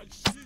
I see.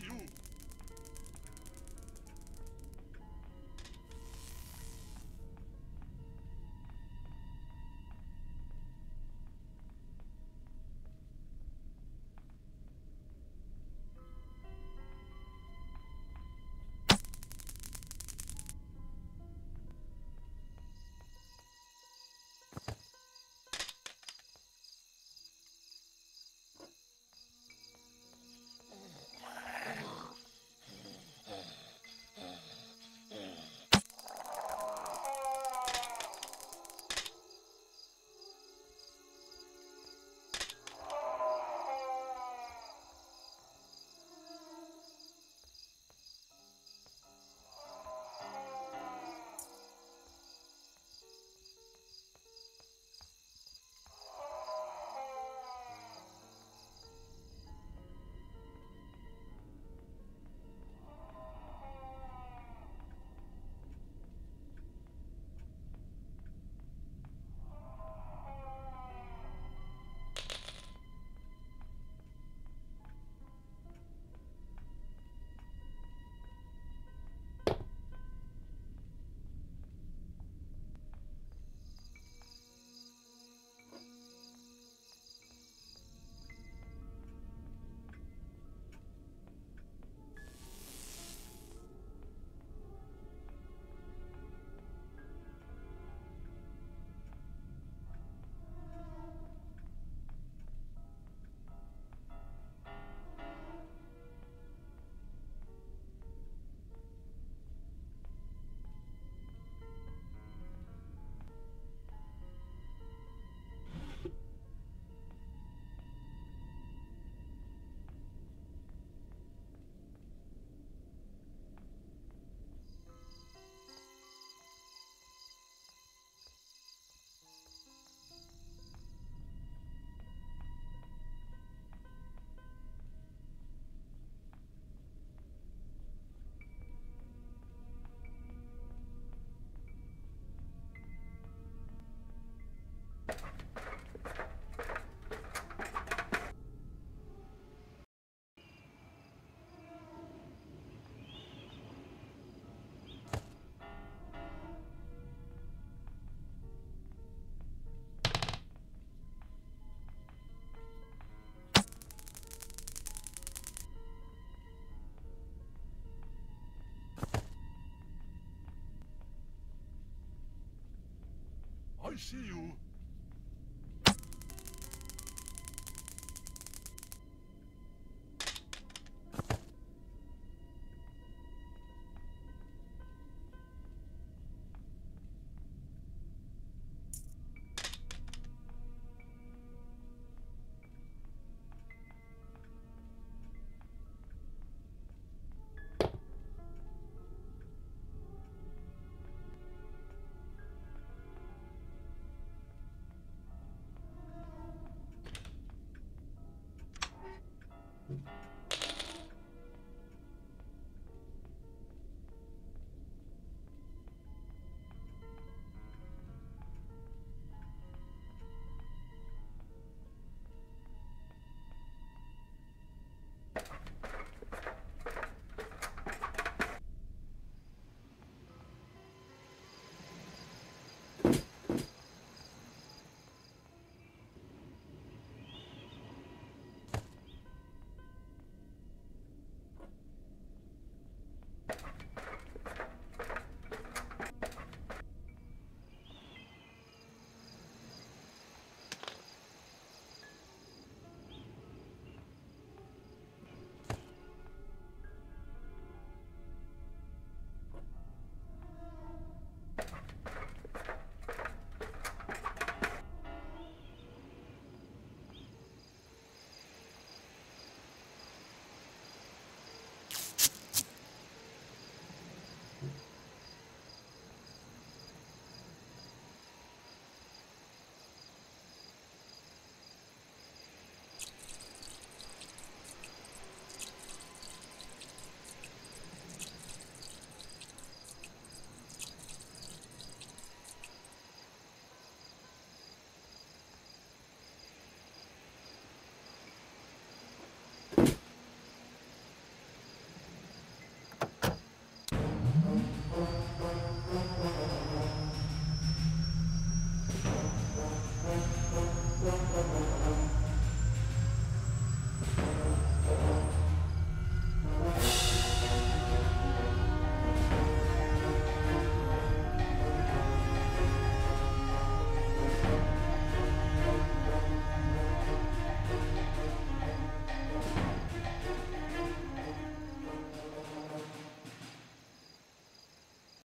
I see you.